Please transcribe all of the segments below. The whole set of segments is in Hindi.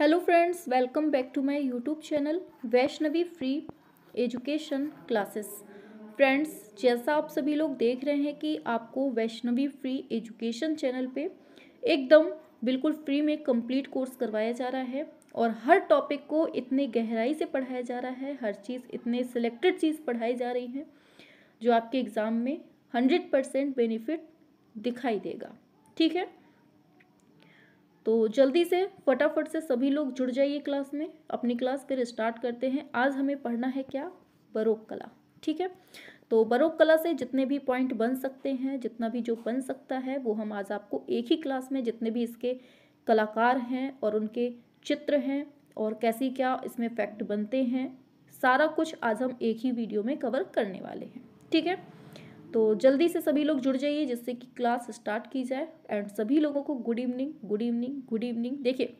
Hello friends welcome back to my YouTube channel Vaishnavi free education classes friends जैसा आप सभी लोग देख रहे हैं कि आपको वैष्णवी फ्री एजुकेशन चैनल पे एकदम बिल्कुल फ्री में कंप्लीट कोर्स करवाया जा रहा है और हर टॉपिक को इतने गहराई से पढ़ाया जा रहा है, हर चीज़ इतने सिलेक्टेड चीज़ पढ़ाई जा रही है, जो आपके एग्ज़ाम में हंड्रेड परसेंट बेनिफिट दिखाई देगा। ठीक है? तो जल्दी से, फटाफट से सभी लोग जुड़ जाइए क्लास में। अपनी क्लास फिर स्टार्ट करते हैं। आज हमें पढ़ना है क्या? बरोक कला। ठीक है? तो बरोक कला से जितने भी पॉइंट बन सकते हैं, जितना भी जो बन सकता है, वो हम आज आपको एक ही क्लास में जितने भी इसके कलाकार हैं और उनके चित्र हैं और कैसी क्या इसमें फैक्ट बनते हैं, सारा कुछ आज हम एक ही वीडियो में कवर करने वाले हैं। ठीक है? तो जल्दी से सभी लोग जुड़ जाइए जिससे कि क्लास स्टार्ट की जाए। एंड सभी लोगों को good evening good evening good evening देखिए,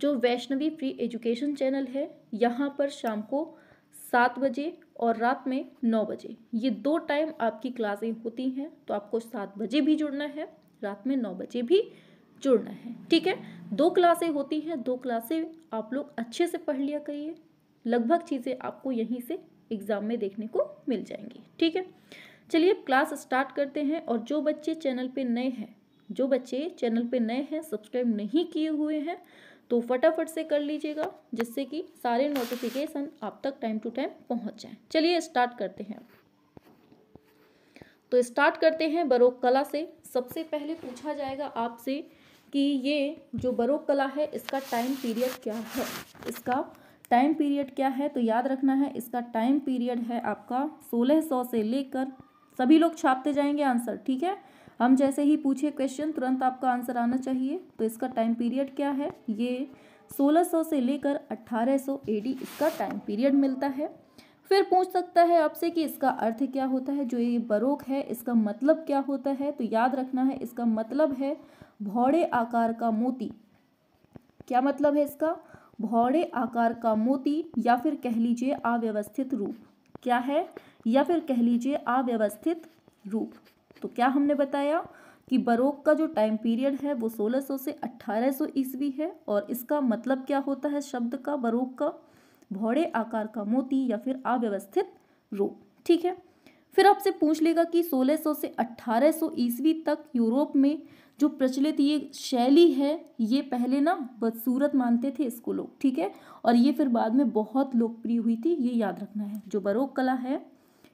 जो वैष्णवी फ्री एजुकेशन चैनल है, यहाँ पर शाम को सात बजे और रात में नौ बजे। ये दो टाइम आपकी क्लासें होती हैं तो आपको सात बजे भी जुड़ना है, रात में नौ बजे भी जुड़ना है। ठीक है? दो क्लासें होती हैं, दो क्लासें आप लोग अच्छे से पढ़ लिया करिए। लगभग चीज़ें आपको यहीं से एग्ज़ाम में देखने को मिल जाएँगी। ठीक है? चलिए, क्लास स्टार्ट करते हैं और जो बच्चे चैनल पे नए हैं, जो बच्चे चैनल पे नए हैं, सब्सक्राइब नहीं किए हुए हैं तो फटाफट से कर लीजिएगा, जिससे कि सारे नोटिफिकेशन आप तक टाइम टू टाइम पहुँच जाए। चलिए स्टार्ट करते हैं। तो स्टार्ट करते हैं बरोक कला से। सबसे पहले पूछा जाएगा आपसे कि ये जो बरोक कला है, इसका टाइम पीरियड क्या है? इसका टाइम पीरियड क्या है तो याद रखना है, इसका टाइम पीरियड है आपका 1600 से लेकर सभी लोग छापते जाएँगे आंसर, ठीक है? हम जैसे ही पूछे क्वेश्चन तुरंत आपका आंसर आना चाहिए। तो इसका टाइम पीरियड क्या है? ये 1600 से लेकर 1800 एडी इसका टाइम पीरियड मिलता है। फिर पूछ सकता है आपसे कि इसका अर्थ क्या होता है? जो ये बरोक है, इसका मतलब क्या होता है? तो याद रखना है, इसका मतलब है भौड़े आकार का मोती। क्या मतलब है इसका? भौड़े आकार का मोती या फिर कह लीजिए अव्यवस्थित रूप। क्या है? या फिर कह लीजिए अव्यवस्थित रूप। तो क्या हमने बताया कि बरोक का जो टाइम पीरियड है वो 1600 से 1800 ईस्वी है और इसका मतलब क्या होता है शब्द का, बरोक का? भौड़े आकार का मोती या फिर अव्यवस्थित रूप। ठीक है? फिर आपसे पूछ लेगा कि 1600 से 1800 ईस्वी तक यूरोप में जो प्रचलित ये शैली है, ये पहले ना बदसूरत मानते थे इसको लोग, ठीक है? और ये फिर बाद में बहुत लोकप्रिय हुई थी, ये याद रखना है। जो बरोक कला है,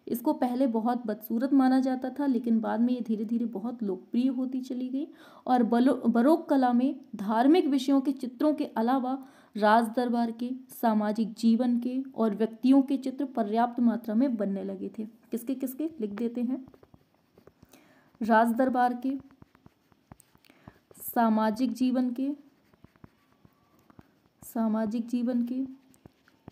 इसको पहले बहुत बदसूरत माना जाता था, लेकिन बाद में ये धीरे धीरे बहुत लोकप्रिय होती चली गई। और बलो, बरोक कला में धार्मिक विषयों के चित्रों के अलावा राज दरबार के, सामाजिक जीवन के और व्यक्तियों के चित्र पर्याप्त मात्रा में बनने लगे थे। किसके किसके? लिख देते हैं। राज दरबार के सामाजिक जीवन के, सामाजिक जीवन के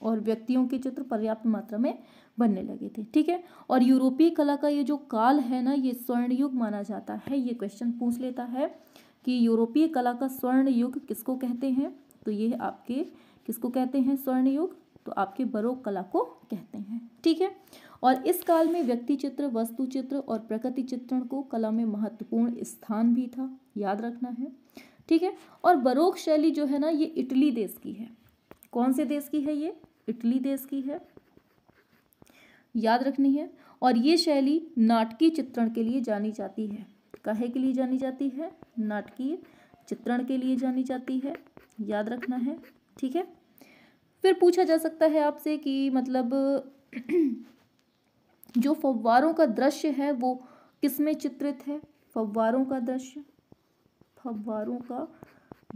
और व्यक्तियों के चित्र पर्याप्त मात्रा में बनने लगे थे, ठीक है? और यूरोपीय कला का ये जो काल है ना, ये स्वर्ण युग माना जाता है। ये क्वेश्चन पूछ लेता है कि यूरोपीय कला का स्वर्ण युग किसको कहते हैं? तो ये आपके, किसको कहते हैं स्वर्ण युग तो आपके बरोक कला को कहते हैं, ठीक है? और इस काल में व्यक्ति चित्र, वस्तु चित्र और प्रकृति चित्रण को कला में महत्वपूर्ण स्थान भी था। याद रखना है। ठीक है? और बरोक शैली जो है ना, ये इटली देश की है। कौन से देश की है ये? इटली देश की है। याद रखनी है। और ये शैली नाटकीय चित्रण के लिए जानी जाती है। कहे के लिए जानी जाती है? नाटकीय चित्रण के लिए जानी जाती है। याद रखना है। ठीक है? फिर पूछा जा सकता है आपसे कि मतलब जो फव्वारों का दृश्य है, वो किसमें चित्रित है? फव्वारों का दृश्य। फव्वारों का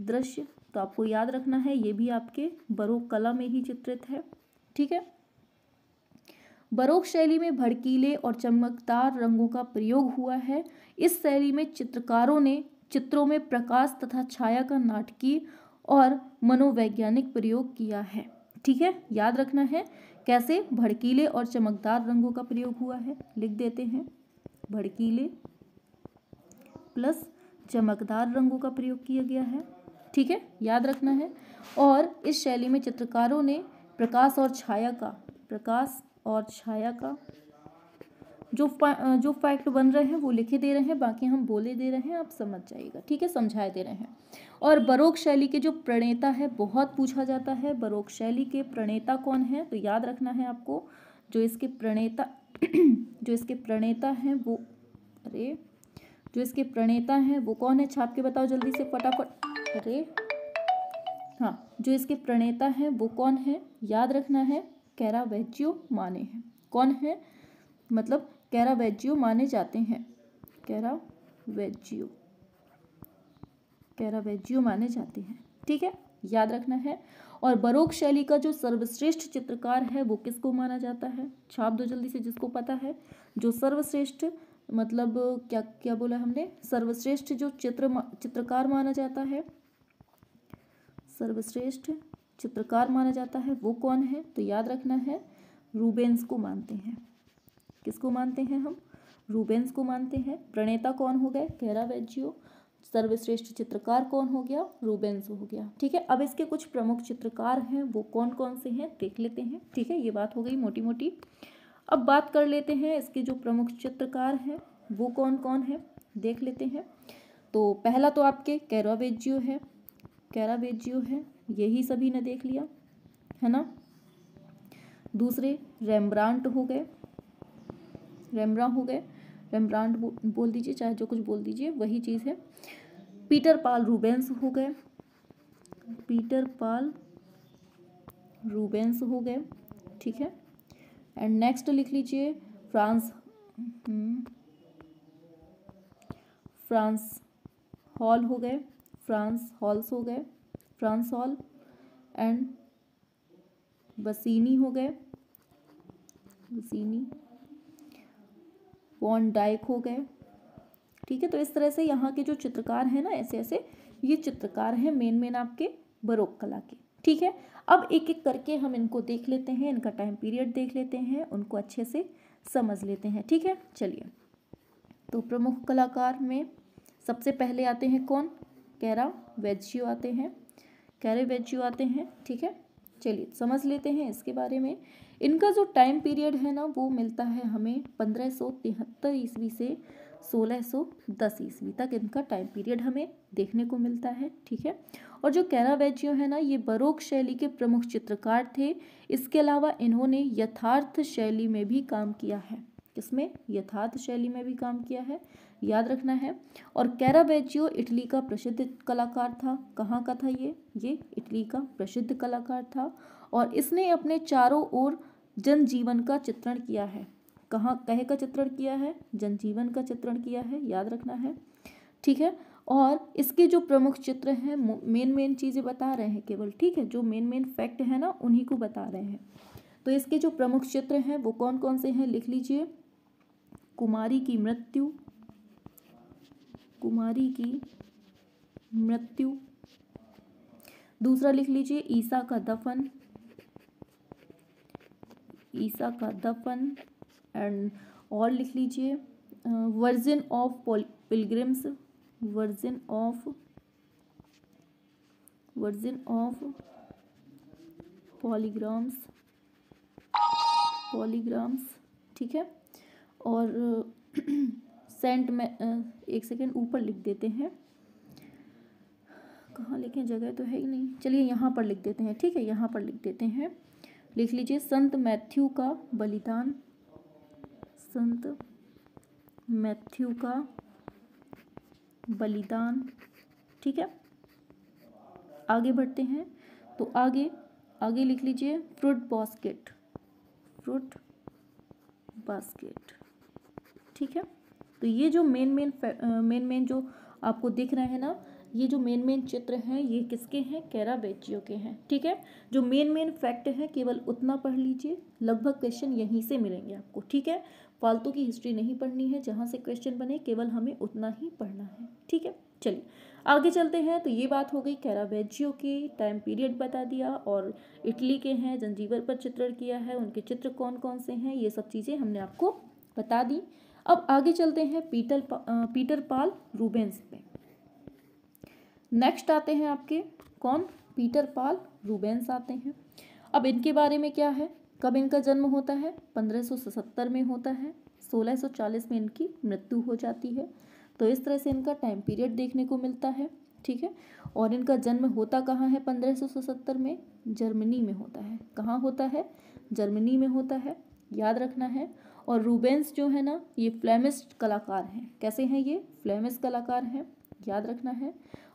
दृश्य तो आपको याद रखना है, ये भी आपके बरोक कला में ही चित्रित है, ठीक है? बरोक शैली में भड़कीले और चमकदार रंगों का प्रयोग हुआ है। इस शैली में चित्रकारों ने चित्रों में प्रकाश तथा छाया का नाटकीय और मनोवैज्ञानिक प्रयोग किया है। ठीक है? याद रखना है, कैसे भड़कीले और चमकदार रंगों का प्रयोग हुआ है, लिख देते हैं। भड़कीले प्लस चमकदार रंगों का प्रयोग किया गया है, ठीक है? याद रखना है। और इस शैली में चित्रकारों ने प्रकाश और छाया का, प्रकाश और छाया का जो जो फैक्ट बन रहे हैं, वो लिखे दे रहे हैं, बाकी हम बोले दे रहे हैं, आप समझ जाइएगा, ठीक है? समझाए दे रहे हैं। और बरोक शैली के जो प्रणेता है, बहुत पूछा जाता है, बरोक शैली के प्रणेता कौन है? तो याद रखना है आपको, जो इसके प्रणेता, जो इसके प्रणेता हैं, वो, अरे, जो इसके प्रणेता हैं, वो कौन है? छाप के बताओ जल्दी से, फटाफट। अरे हाँ जो इसके प्रणेता हैं, वो कौन है? याद रखना है, कैरावेजियो माने हैं। कौन है? मतलब कैरावेजियो माने जाते हैं। कैरावेजियो कैरावेजियो माने जाते हैं। ठीक है? याद रखना है। और बरोक शैली का जो सर्वश्रेष्ठ चित्रकार है, वो किसको माना जाता है? छाप दो जल्दी से जिसको पता है। जो सर्वश्रेष्ठ मतलब क्या क्या बोला हमने? सर्वश्रेष्ठ जो चित्र चित्रकार माना जाता है। सर्वश्रेष्ठ चित्रकार माना जाता है। वो कौन है? तो याद रखना है रूबेंस को मानते हैं। किसको मानते हैं हम? रूबेंस को मानते हैं। प्रणेता कौन हो गए? कैरावेजियो सर्वश्रेष्ठ चित्रकार कौन हो गया? रूबेंस हो गया। ठीक है, अब इसके कुछ प्रमुख चित्रकार हैं। वो कौन कौन से हैं? देख लेते हैं। ठीक है, ये बात हो गई मोटी मोटी अब बात कर लेते हैं इसके जो प्रमुख चित्रकार हैं। वो कौन कौन है? देख लेते हैं। तो पहला तो आपके कैरावेजियो है। कैरावेजियो है। यही सभी ने देख लिया, है ना? दूसरे रेमब्रांट हो गए। रेमब्रा हो गए। रेमब्रांट बोल दीजिए, चाहे जो कुछ बोल दीजिए, वही चीज़ है। पीटर पाल रूबेंस हो गए। पीटर पाल रूबेंस हो गए, ठीक है। एंड नेक्स्ट लिख लीजिए फ्रांस फ्रांस हॉल हो गए। फ्रांस हॉल्स हो गए। फ्रांस हॉल एंड बसीनी हो गए। बसीनी वॉन डाइक हो गए। ठीक है तो इस तरह से यहाँ के जो चित्रकार हैं ना, ऐसे ऐसे, ये चित्रकार हैं मेन मेन आपके बरोक कला के। ठीक है, अब एक एक करके हम इनको देख लेते हैं, इनका टाइम पीरियड देख लेते हैं, उनको अच्छे से समझ लेते हैं। ठीक है, चलिए। तो प्रमुख कलाकार में सबसे पहले आते हैं कौन? कैरा वेजियो आते हैं। कैरे वेजियो आते हैं, ठीक है? चलिए समझ लेते हैं इसके बारे में। इनका जो टाइम पीरियड है ना, वो मिलता है हमें पंद्रह सौ तिहत्तर ईस्वी से सोलह सौ दस ईस्वी तक इनका टाइम पीरियड हमें देखने को मिलता है, ठीक है? और जो कैरावेजियो है ना, ये बरोक शैली के प्रमुख चित्रकार थे। इसके अलावा इन्होंने यथार्थ शैली में भी काम किया है। किसमें? यथार्थ शैली में भी काम किया है। याद रखना है। और कैरावेजियो इटली का प्रसिद्ध कलाकार था। कहाँ का था ये? ये इटली का प्रसिद्ध कलाकार था। और इसने अपने चारों ओर जनजीवन का चित्रण किया है। कहाँ, कहे का चित्रण किया है? जनजीवन का चित्रण किया है। याद रखना है। ठीक है? और इसके जो प्रमुख चित्र हैं मेन मेन चीज़ें बता रहे हैं केवल। ठीक है? जो मेन मेन फैक्ट है ना, उन्हीं को बता रहे हैं। तो इसके जो प्रमुख चित्र हैं, वो कौन कौन से हैं? लिख लीजिए। कुमारी की मृत्यु, कुमारी की मृत्यु। दूसरा लिख लीजिए, ईसा का दफन, ईसा का दफन, एंड और लिख लीजिए virgin of pilgrims, virgin of virgin of polygrams polygrams, ठीक है? और सेंट में एक सेकेंड ऊपर लिख देते हैं। कहाँ लिखें? जगह तो है ही नहीं। चलिए यहाँ पर लिख देते हैं। ठीक है, यहाँ पर लिख देते हैं। लिख लीजिए, संत मैथ्यू का बलिदान। संत मैथ्यू का बलिदान। ठीक है? आगे बढ़ते हैं। तो आगे आगे लिख लीजिए, फ्रूट बास्केट। Fruit basket. ठीक है? तो ये जो मेन मेन मेन मेन जो आपको दिख रहे हैं ना, ये जो मेन मेन चित्र हैं, ये किसके हैं? कैराबेचियो के हैं, ठीक है? जो मेन मेन फैक्ट है, केवल उतना पढ़ लीजिए, लगभग क्वेश्चन यहीं से मिलेंगे आपको, ठीक है? फालतू की हिस्ट्री नहीं पढ़नी है, जहाँ से क्वेश्चन बने, केवल हमें उतना ही पढ़ना है, ठीक है? चलिए, आगे चलते हैं तो ये बात हो गई कैराबेजियो की टाइम पीरियड बता दिया, और इटली के हैं, जंजीवर पर चित्रण किया है, उनके चित्र कौन कौन से हैं, ये सब चीज़ें हमने आपको बता दी। अब आगे चलते हैं पीटर पा, पीटर पाल रूबेंस पे। नेक्स्ट आते हैं आपके कौन? पीटर पाल रूबेंस आते हैं। अब इनके बारे में क्या है? कब इनका जन्म होता है? पंद्रह में होता है। 1640 में इनकी मृत्यु हो जाती है। तो इस तरह से इनका टाइम पीरियड देखने को मिलता है ठीक है? और इनका जन्म होता कहाँ है? पंद्रह सौ सत्तर में जर्मनी में होता है। कहाँ होता है? जर्मनी में होता है। याद रखना है। और रूबेंस जो है ना, ये फ्लेमिस्ट कलाकार हैं। कैसे हैं ये? फ्लेमिस्ट कलाकार हैं, याद रखना है।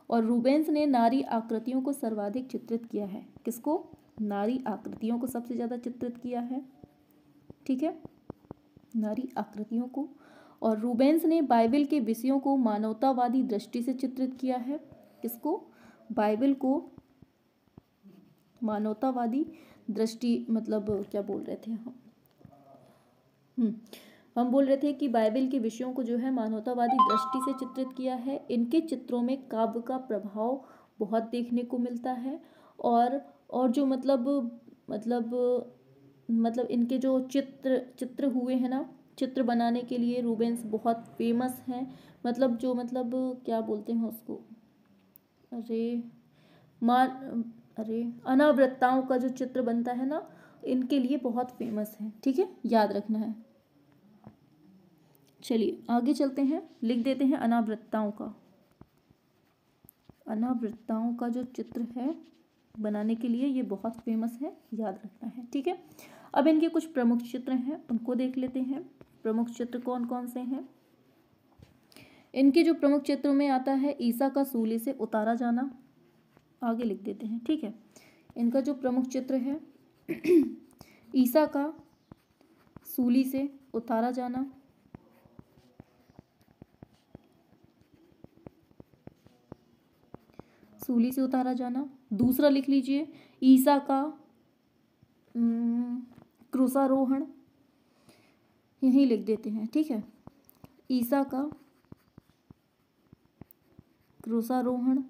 और रूबेंस ने नारी आकृतियों को सर्वाधिक चित्रित किया है। किसको? नारी आकृतियों को सबसे ज़्यादा चित्रित किया है। ठीक है? नारी आकृतियों को। और रूबेंस ने बाइबल के विषयों को मानवतावादी दृष्टि से चित्रित किया है। किसको? बाइबल को मानवतावादी दृष्टि मतलब क्या बोल रहे थे हम? हम बोल रहे थे कि बाइबल के विषयों को जो है मानवतावादी दृष्टि से चित्रित किया है। इनके चित्रों में काव्य का प्रभाव बहुत देखने को मिलता है और और जो मतलब मतलब मतलब इनके जो चित्र चित्र हुए हैं ना, चित्र बनाने के लिए रूबेंस बहुत फ़ेमस हैं। मतलब जो मतलब क्या बोलते हैं उसको? अरे, मान, अरे, अनावृत्ताओं का जो चित्र बनता है ना इनके लिए बहुत फ़ेमस है, ठीक है? याद रखना है। चलिए, आगे चलते हैं, लिख देते हैं अनावृत्ताओं का। अनावृत्ताओं का जो चित्र है, बनाने के लिए ये बहुत फ़ेमस है, याद रखना है, ठीक है? अब इनके कुछ प्रमुख चित्र हैं, उनको देख लेते हैं। प्रमुख चित्र कौन कौन से हैं? इनके जो प्रमुख चित्रों में आता है, ईसा का सूली से उतारा जाना। आगे लिख देते हैं, ठीक है? इनका जो प्रमुख चित्र है ईसा का सूली से उतारा जाना। सूली से उतारा जाना। दूसरा लिख लीजिए, ईसा का क्रूसारोहण। यहीं लिख देते हैं, ठीक है? ईसा का क्रूसारोहण।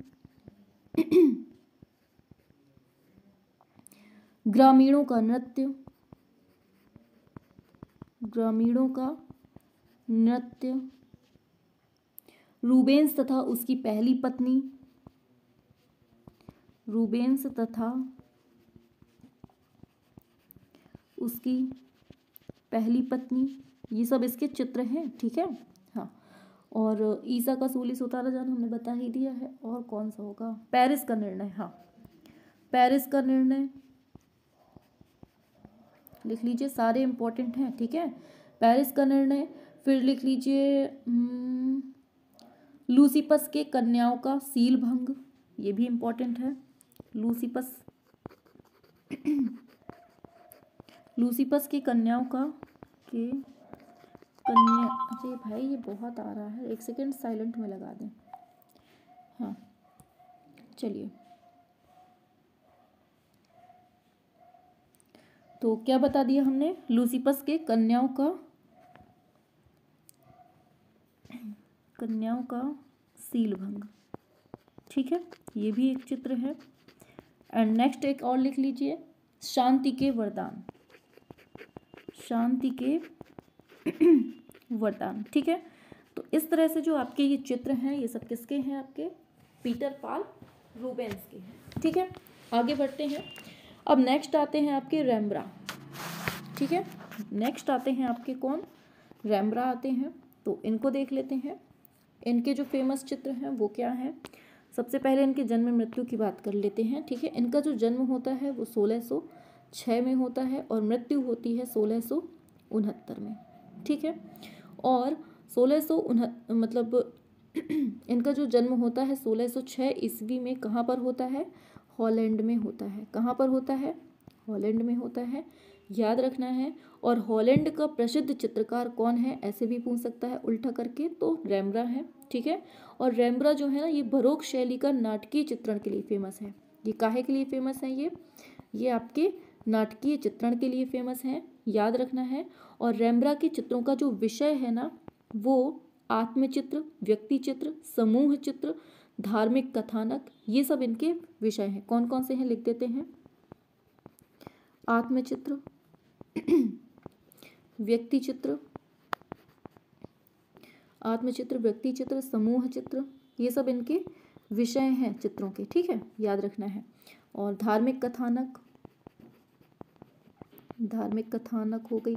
ग्रामीणों का नृत्य। ग्रामीणों का नृत्य। रूबेंस तथा उसकी पहली पत्नी। रूबेंस तथा उसकी पहली पत्नी। ये सब इसके चित्र हैं, ठीक है? हाँ। और ईसा का सूली से उतारा जाना हमने बता ही दिया है। और कौन सा होगा? पेरिस का निर्णय हाँ। पेरिस का निर्णय लिख लीजिए सारे इम्पोर्टेंट हैं ठीक है? पेरिस का निर्णय फिर लिख लीजिए हम्म, लूसीपस के कन्याओं का सील भंग ये भी इम्पोर्टेंट है। लूसीपस लूसीपस के कन्याओं का के कन्या अरे भाई ये बहुत आ रहा है। एक सेकेंड साइलेंट में लगा दें। हाँ चलिए। तो क्या बता दिया हमने? लूसीपस के कन्याओं का कन्याओं का सील भंग। ठीक है, ये भी एक चित्र है। एंड नेक्स्ट एक और लिख लीजिए। शांति के वरदान। शांति के वरदान। ठीक है तो इस तरह से जो आपके ये चित्र हैं, ये सब किसके हैं आपके? पीटर पाल रूबेंस के हैं। ठीक है, आगे बढ़ते हैं। अब नेक्स्ट आते हैं आपके रैमब्रा ठीक है? नेक्स्ट आते हैं आपके कौन? रैमब्रा आते हैं। तो इनको देख लेते हैं। इनके जो फ़ेमस चित्र हैं, वो क्या हैं? सबसे पहले इनके जन्म मृत्यु की बात कर लेते हैं। ठीक है? इनका जो जन्म होता है, वो सोलह सौ छः में होता है और मृत्यु होती है सोलह सौ उनहत्तर में। ठीक है? और सोलह सौ मतलब इनका जो जन्म होता है, सोलह सौ छः ईस्वी में कहाँ पर होता है? हॉलैंड में होता है। कहाँ पर होता है? हॉलैंड में होता है। याद रखना है, और हॉलैंड का प्रसिद्ध चित्रकार कौन है, ऐसे भी पूछ सकता है उल्टा करके तो रैमरा है, ठीक है? और रैमरा जो है ना, ये बरोक शैली का नाटकीय चित्रण के लिए फ़ेमस है। ये काहे के लिए फ़ेमस है ये? ये आपके नाटकीय चित्रण के लिए फ़ेमस है, याद रखना है। और रैमरा के चित्रों का जो विषय है ना, वो आत्मचित्र व्यक्ति चित्र समूह चित्र धार्मिक कथानक, ये सब इनके विषय हैं। कौन कौन से हैं, लिख देते हैं। आत्मचित्र व्यक्ति चित्र आत्मचित्र व्यक्ति चित्र समूह चित्र ये सब इनके विषय हैं चित्रों के, ठीक है? याद रखना है। और धार्मिक कथानक धार्मिक कथानक हो गई,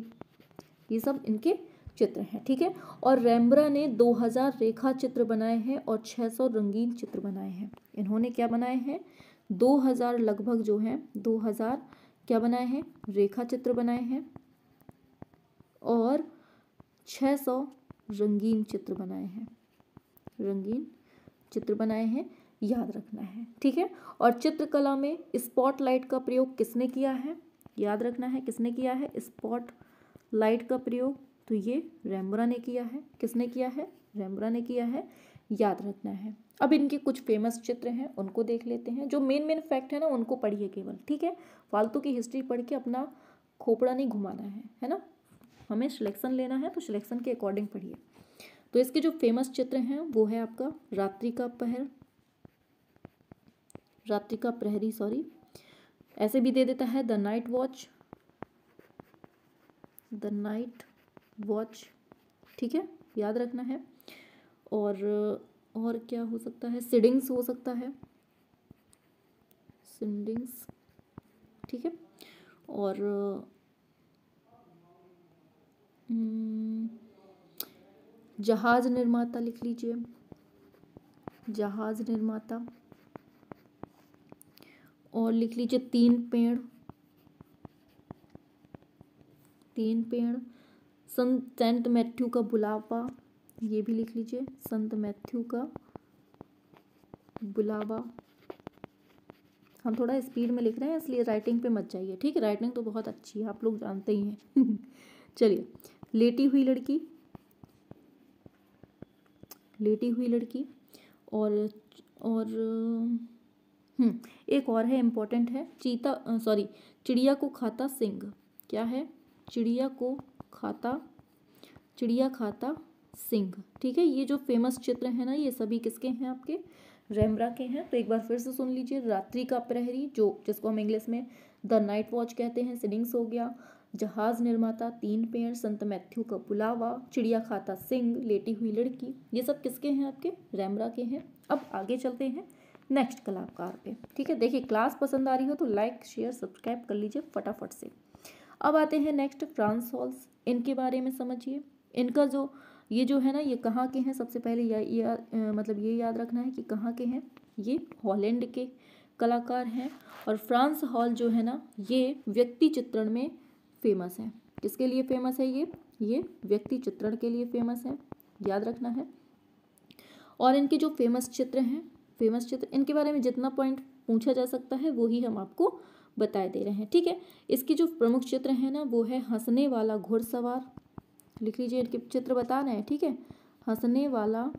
ये सब इनके चित्र हैं, ठीक है? और रैम्ब्रा ने 2000 रेखा चित्र बनाए हैं और 600 रंगीन चित्र बनाए हैं। इन्होंने क्या बनाए हैं? 2000 लगभग जो है 2000 क्या बनाए हैं? रेखा चित्र बनाए हैं और 600 रंगीन चित्र बनाए हैं। रंगीन चित्र बनाए हैं, याद रखना है, ठीक है? और चित्रकला में स्पॉटलाइट का प्रयोग किसने किया है? याद रखना है, किसने किया है? स्पॉट लाइट का प्रयोग तो ये रैम्बरा ने किया है। किसने किया है? रैम्बरा ने किया है। याद रखना है। अब इनके कुछ फ़ेमस चित्र हैं, उनको देख लेते हैं। जो मेन मेन फैक्ट है ना, उनको पढ़िए केवल, ठीक है? फालतू की हिस्ट्री पढ़ के अपना खोपड़ा नहीं घुमाना है है ना? हमें सिलेक्शन लेना है तो सिलेक्शन के अकॉर्डिंग पढ़िए। तो इसके जो फ़ेमस चित्र हैं, वो है आपका रात्रि का पहर। रात्रि का प्रहरी सॉरी ऐसे भी दे देता है the night watch the night watch ठीक है? याद रखना है। और और क्या हो सकता है? सिडिंग्स हो सकता है। सिडिंग्स ठीक है? और हम्म, जहाज़ निर्माता लिख लीजिए। जहाज़ निर्माता। और लिख लीजिए तीन पेड़। तीन पेड़। संत सेंट मैथ्यू का बुलावा, ये भी लिख लीजिए, संत मैथ्यू का बुलावा। हम थोड़ा स्पीड में लिख रहे हैं, इसलिए राइटिंग पे मत जाइए, ठीक है? राइटिंग तो बहुत अच्छी है, आप लोग जानते ही हैं। चलिए, लेटी हुई लड़की, लेटी हुई लड़की, और और हम्म एक और है इम्पोर्टेंट है, चीता सॉरी चिड़िया को खाता सिंह, क्या है? चिड़िया को खाता, चिड़िया खाता, सिंह। ठीक है, ये जो फ़ेमस चित्र है ना, ये सभी किसके हैं आपके? रैमरा के हैं। तो एक बार फिर से सुन लीजिए, रात्रि का प्रहरी, जो, जिसको हम इंग्लिश में द नाइट वॉच कहते हैं सिडिंग्स हो गया। जहाज़ निर्माता, तीन पेड़, संत मैथ्यू का बुलावा, चिड़िया खाता, सिंह, लेटी हुई लड़की। ये सब किसके हैं आपके? रैमरा के हैं। अब आगे चलते हैं नेक्स्ट कलाकार पे। ठीक है, देखिए क्लास पसंद आ रही हो तो लाइक शेयर सब्सक्राइब कर लीजिए फटाफट से। अब आते हैं नेक्स्ट फ्रांस हॉल्स। इनके बारे में समझिए। इनका जो ये जो है ना ये कहाँ के हैं? सबसे पहले या, या मतलब ये याद रखना है कि कहाँ के हैं? ये हॉलैंड के कलाकार हैं और फ्रांस हॉल जो है ना ये व्यक्ति चित्रण में फ़ेमस है। किसके लिए फ़ेमस है ये? ये व्यक्ति चित्रण के लिए फ़ेमस है। याद रखना है। और इनके जो फ़ेमस चित्र हैं फ़ेमस चित्र इनके बारे में जितना पॉइंट पूछा जा सकता है वो ही हम आपको बताए दे रहे हैं। ठीक है? इसकी जो प्रमुख चित्र है ना, वो है हंसने वाला घुड़सवार। लिख लीजिए, इनके चित्र बता रहे हैं, ठीक है? हंसने वाला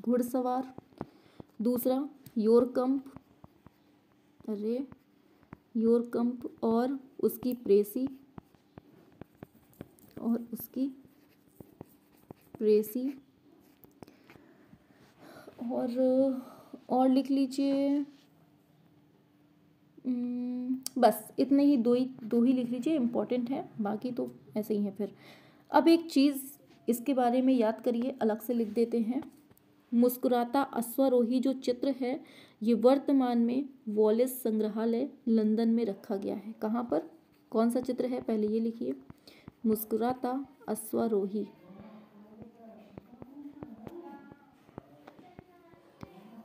घुड़सवार। दूसरा, योरकंप। अरे, योरकंप और उसकी प्रेसी। और उसकी प्रेसी। और और लिख लीजिए बस, इतने ही दो ही दो ही लिख लीजिए इम्पोर्टेंट है, बाकी तो ऐसे ही है फिर। अब एक चीज़ इसके बारे में याद करिए, अलग से लिख देते हैं। मुस्कुराता अश्वरोही जो चित्र है, ये वर्तमान में वॉलिस संग्रहालय लंदन में रखा गया है। कहाँ पर? कौन सा चित्र है? पहले ये लिखिए। मुस्कुराता अश्वरोही।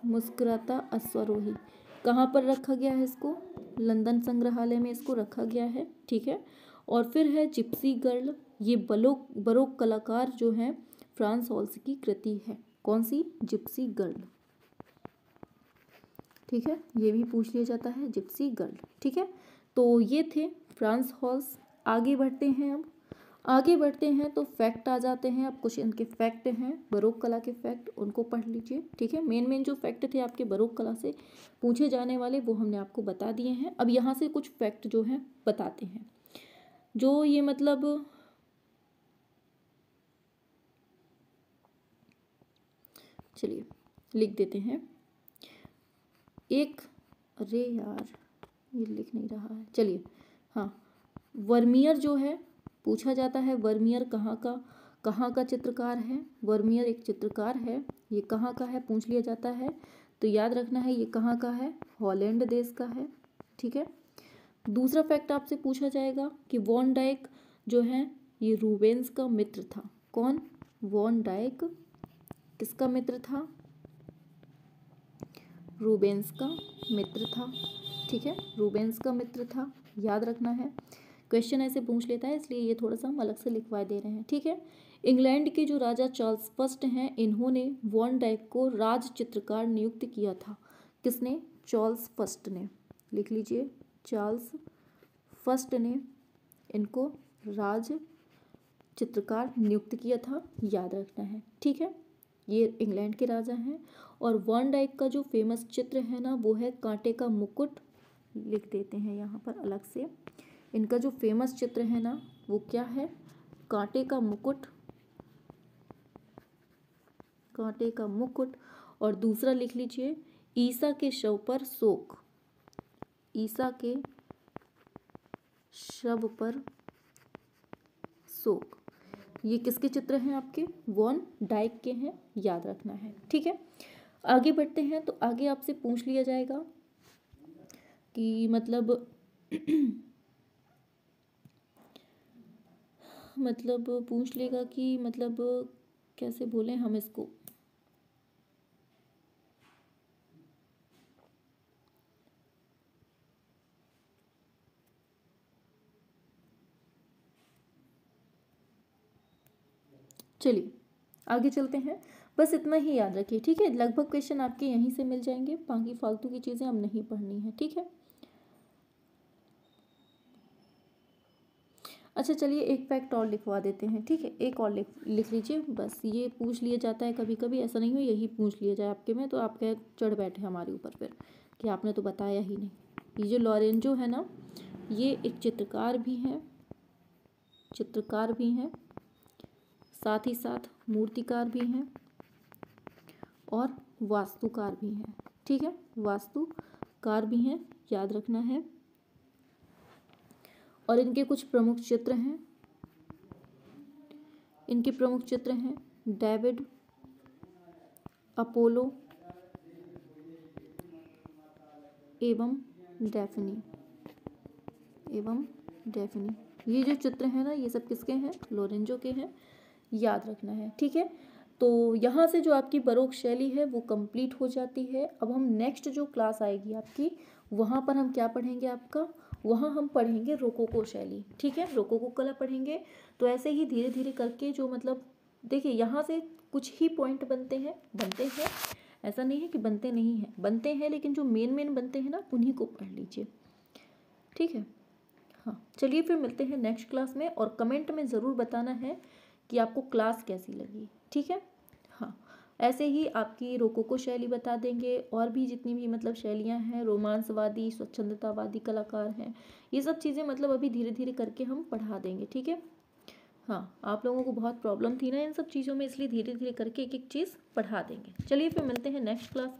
मुस्कुराता अश्वरोही। कहाँ पर रखा गया है इसको? लंदन संग्रहालय में इसको रखा गया है, ठीक है? और फिर है जिप्सी गर्ल। ये बलोक बरोक कलाकार जो है, फ्रांस हॉल्स की कृति है। कौन सी? Gypsy girl. ठीक है? ये भी पूछ लिया जाता है, जिप्सी गर्ल। ठीक है? तो ये थे फ्रांस हॉल्स। आगे बढ़ते हैं अब। आगे बढ़ते हैं तो फैक्ट आ जाते हैं। अब कुछ इनके फैक्ट हैं, बरोक कला के फैक्ट उनको पढ़ लीजिए, ठीक है? मेन मेन जो फैक्ट थे आपके बरोक कला से पूछे जाने वाले, वो हमने आपको बता दिए हैं। अब यहाँ से कुछ फैक्ट जो हैं, बताते हैं। जो ये मतलब चलिए, लिख देते हैं। एक, अरे यार, ये लिख नहीं रहा है। चलिए हाँ वर्मियर जो है पूछा जाता है वर्मियर कहाँ का कहाँ का चित्रकार है? वर्मियर एक चित्रकार है, ये कहाँ का है पूछ लिया जाता है। तो याद रखना है, ये कहाँ का है? हॉलैंड देश का है, ठीक है? दूसरा फैक्ट आपसे पूछा जाएगा कि वॉन डाइक जो है, ये रूबेंस का मित्र था। कौन? Van Dyck. किसका मित्र था? रूबेंस का मित्र था, ठीक है? रूबेंस का मित्र था, याद रखना है। क्वेश्चन ऐसे पूछ लेता है, इसलिए ये थोड़ा सा हम अलग से लिखवा दे रहे हैं, ठीक है? इंग्लैंड के जो राजा चार्ल्स फ़र्स्ट हैं, इन्होंने वॉन डाइक को राज चित्रकार नियुक्त किया था। किसने? चार्ल्स फ़र्स्ट ने। लिख लीजिए, चार्ल्स फ़र्स्ट ने इनको राज चित्रकार नियुक्त किया था, याद रखना है, ठीक है? ये इंग्लैंड के राजा हैं, और वॉन डाइक का जो फ़ेमस चित्र है ना, वो है कांटे का मुकुट। लिख देते हैं यहाँ पर अलग से। इनका जो फ़ेमस चित्र है ना, वो क्या है? कांटे का मुकुट। कांटे का मुकुट। और दूसरा लिख लीजिए, ईसा के शव पर शोक। ईसा के शव पर शोक। ये किसके चित्र हैं आपके? वॉन डाइक के हैं, याद रखना है। ठीक है? आगे बढ़ते हैं तो आगे आपसे पूछ लिया जाएगा कि मतलब मतलब पूछ लेगा कि मतलब कैसे बोलें हम इसको? चलिए, आगे चलते हैं। बस इतना ही याद रखिए, ठीक है? लगभग क्वेश्चन आपके यहीं से मिल जाएँगे, बाकी फालतू की चीज़ें हम नहीं पढ़नी है, ठीक है? अच्छा चलिए एक फैक्ट और लिखवा देते हैं, ठीक है? एक और लिख लिख लीजिए, बस ये पूछ लिया जाता है कभी कभी ऐसा नहीं हो यही पूछ लिया जाए आपके में तो आप कह चढ़ बैठे हमारे ऊपर फिर, कि आपने तो बताया ही नहीं। ये जो लॉरेंजो है ना, ये एक चित्रकार भी हैं, चित्रकार भी हैं, साथ ही साथ मूर्तिकार भी हैं और वास्तुकार भी हैं, ठीक है? वास्तुकार भी हैं, याद रखना है। और इनके कुछ प्रमुख चित्र हैं। इनके प्रमुख चित्र हैं डेविड, अपोलो एवं डेफनी। एवं डेफनी। ये जो चित्र हैं ना, ये सब किसके हैं? लोरेंजो के हैं। याद रखना है, ठीक है? तो यहाँ से जो आपकी बरोक शैली है, वो कंप्लीट हो जाती है। अब हम नेक्स्ट जो क्लास आएगी आपकी, वहाँ पर हम क्या पढ़ेंगे आपका? वहाँ हम पढ़ेंगे रोकोको शैली, ठीक है? रोकोको कला पढ़ेंगे। तो ऐसे ही धीरे धीरे करके जो मतलब देखिए यहाँ से कुछ ही पॉइंट बनते हैं बनते हैं। ऐसा नहीं है कि बनते नहीं हैं, बनते हैं लेकिन जो मेन मेन बनते हैं ना, उन्हीं को पढ़ लीजिए। ठीक है? हाँ चलिए फिर मिलते हैं नेक्स्ट क्लास में और कमेंट में ज़रूर बताना है कि आपको क्लास कैसी लगी, ठीक है? ऐसे ही आपकी रोकोको शैली बता देंगे। और भी जितनी भी मतलब शैलियाँ हैं, रोमांसवादी, स्वच्छंदतावादी कलाकार हैं, ये सब चीज़ें मतलब अभी धीरे धीरे करके हम पढ़ा देंगे, ठीक है? हाँ आप लोगों को बहुत प्रॉब्लम थी ना इन सब चीज़ों में, इसलिए धीरे धीरे करके एक एक चीज़ पढ़ा देंगे। चलिए फिर मिलते हैं नेक्स्ट क्लास